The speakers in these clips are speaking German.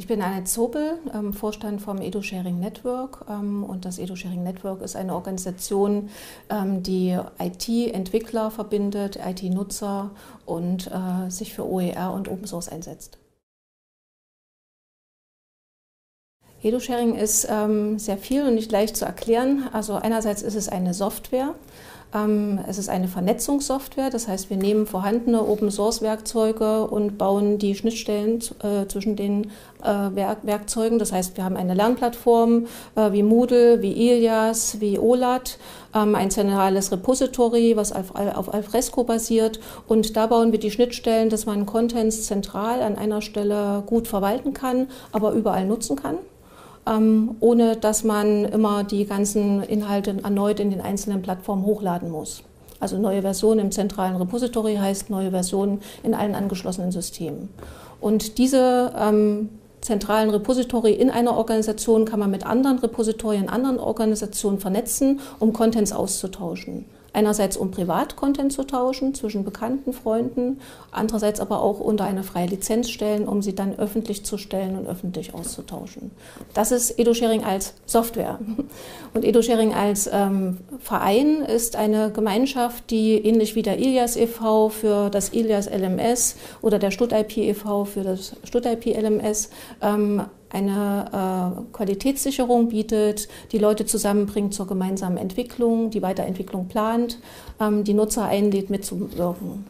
Ich bin Annette Zobel, ähm, Vorstand vom EduSharing Network. Ähm, und das EduSharing Network ist eine Organisation, ähm, die IT-Entwickler verbindet, IT-Nutzer und äh, sich für OER und Open Source einsetzt. EduSharing ist sehr viel und nicht leicht zu erklären. Also einerseits ist es eine Software, es ist eine Vernetzungssoftware, das heißt, wir nehmen vorhandene Open-Source-Werkzeuge und bauen die Schnittstellen äh, zwischen den äh, Werkzeugen. Das heißt, wir haben eine Lernplattform äh, wie Moodle, wie Ilias, wie OLAT, ähm, ein zentrales Repository, was auf, Alfresco basiert. Und da bauen wir die Schnittstellen, dass man Contents zentral an einer Stelle gut verwalten kann, aber überall nutzen kann ähm, ohne dass man immer die ganzen Inhalte erneut in den einzelnen Plattformen hochladen muss. Also neue Version im zentralen Repository heißt neue Version in allen angeschlossenen Systemen. Und diese ähm, zentralen Repository in einer Organisation kann man mit anderen Repositorien, anderen Organisationen vernetzen, um Contents auszutauschen. Einerseits um Privat-Content zu tauschen zwischen bekannten Freunden, andererseits aber auch unter eine freie Lizenz stellen, um sie dann öffentlich zu stellen und öffentlich auszutauschen. Das ist EduSharing als Software. Und EduSharing als ähm, Verein ist eine Gemeinschaft, die ähnlich wie der Ilias e.V. für das Ilias LMS oder der Stutt-IP e.V. für das Stutt-IP LMS ähm, eine äh, Qualitätssicherung bietet, die Leute zusammenbringt zur gemeinsamen Entwicklung, die Weiterentwicklung plant, ähm, die Nutzer einlädt, mitzuwirken.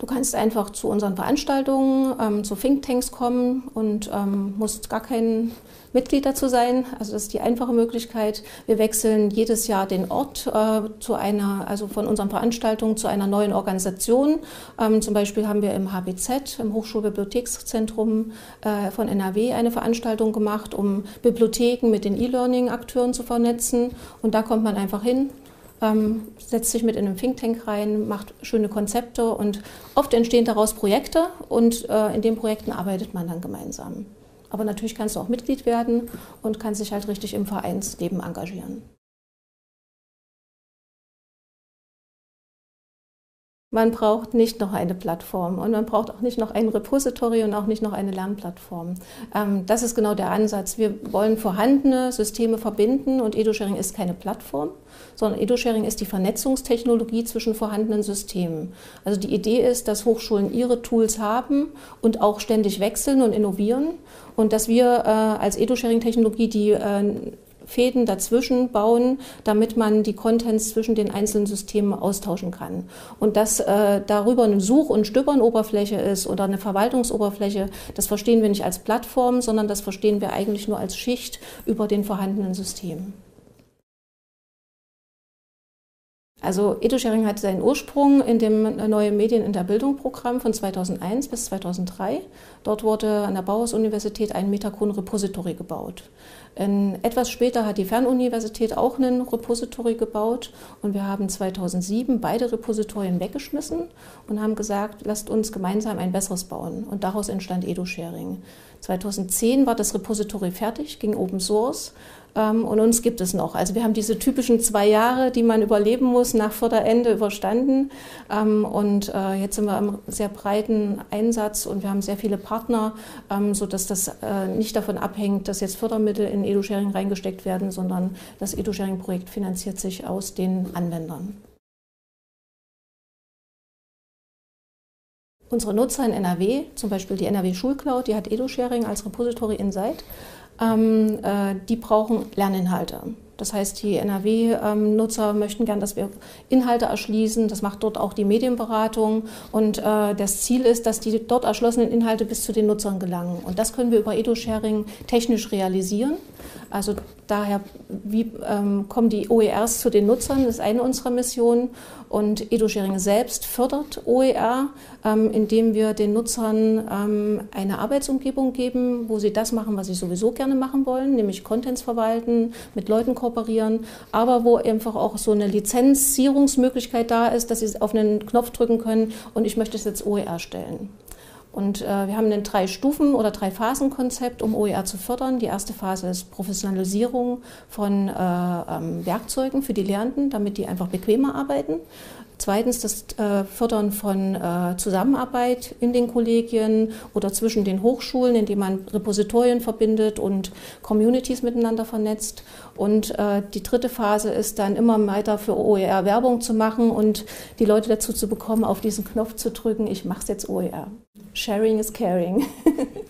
Du kannst einfach zu unseren Veranstaltungen, ähm, zu Thinktanks kommen und ähm, musst gar kein Mitglied dazu sein. Also das ist die einfache Möglichkeit. Wir wechseln jedes Jahr den Ort äh, zu einer, also von unseren Veranstaltungen zu einer neuen Organisation. Ähm, zum Beispiel haben wir im HBZ, im Hochschulbibliothekszentrum äh, von NRW, eine Veranstaltung gemacht, um Bibliotheken mit den E-Learning-Akteuren zu vernetzen. Und da kommt man einfach hin, ähm, setzt sich mit in einen Think Tank rein, macht schöne Konzepte und oft entstehen daraus Projekte und äh, in den Projekten arbeitet man dann gemeinsam. Aber natürlich kannst du auch Mitglied werden und kannst dich halt richtig im Vereinsleben engagieren. Man braucht nicht noch eine Plattform und man braucht auch nicht noch ein Repository und auch nicht noch eine Lernplattform. Ähm, das ist genau der Ansatz. Wir wollen vorhandene Systeme verbinden und EduSharing ist keine Plattform, sondern EduSharing ist die Vernetzungstechnologie zwischen vorhandenen Systemen. Also die Idee ist, dass Hochschulen ihre Tools haben und auch ständig wechseln und innovieren und dass wir äh, als EduSharing-Technologie die äh, Fäden dazwischen bauen, damit man die Contents zwischen den einzelnen Systemen austauschen kann. Und dass äh, darüber eine Such- und Stöbernoberfläche ist oder eine Verwaltungsoberfläche, das verstehen wir nicht als Plattform, sondern das verstehen wir eigentlich nur als Schicht über den vorhandenen Systemen. Also EduSharing hat seinen Ursprung in dem Neue Medien in der Bildung Programm von 2001 bis 2003. Dort wurde an der Bauhaus-Universität ein Metacon-Repository gebaut. Etwas später hat die Fernuniversität auch ein Repository gebaut und wir haben 2007 beide Repositorien weggeschmissen und haben gesagt, lasst uns gemeinsam ein besseres bauen. Und daraus entstand EduSharing. 2010 war das Repository fertig, ging Open Source und uns gibt es noch. Also wir haben diese typischen zwei Jahre, die man überleben muss, nach Förderende überstanden. Ähm, und äh, jetzt sind wir im sehr breiten Einsatz und wir haben sehr viele Partner, ähm, sodass das äh, nicht davon abhängt, dass jetzt Fördermittel in EduSharing reingesteckt werden, sondern das EduSharing-Projekt finanziert sich aus den Anwendern. Unsere Nutzer in NRW, zum Beispiel die NRW Schulcloud, die hat EduSharing als Repository Inside, ähm, äh, die brauchen Lerninhalte. Das heißt, die NRW-Nutzer möchten gern, dass wir Inhalte erschließen. Das macht dort auch die Medienberatung. Und äh, das Ziel ist, dass die dort erschlossenen Inhalte bis zu den Nutzern gelangen. Und das können wir über Edu-Sharing technisch realisieren. Also daher, wie ähm, kommen die OERs zu den Nutzern, das ist eine unserer Missionen. Und EduSharing selbst fördert OER, ähm, indem wir den Nutzern ähm, eine Arbeitsumgebung geben, wo sie das machen, was sie sowieso gerne machen wollen, nämlich Contents verwalten, mit Leuten kooperieren, aber wo einfach auch so eine Lizenzierungsmöglichkeit da ist, dass sie auf einen Knopf drücken können und ich möchte es jetzt OER stellen. Und äh, wir haben ein drei Stufen oder drei Phasen Konzept, um OER zu fördern. Die erste Phase ist Professionalisierung von äh, ähm, Werkzeugen für die Lernenden, damit die einfach bequemer arbeiten. Zweitens das äh, Fördern von äh, Zusammenarbeit in den Kollegien oder zwischen den Hochschulen, indem man Repositorien verbindet und Communities miteinander vernetzt. Und äh, die dritte Phase ist dann immer weiter für OER Werbung zu machen und die Leute dazu zu bekommen, auf diesen Knopf zu drücken, ich mache es jetzt OER. Sharing is caring.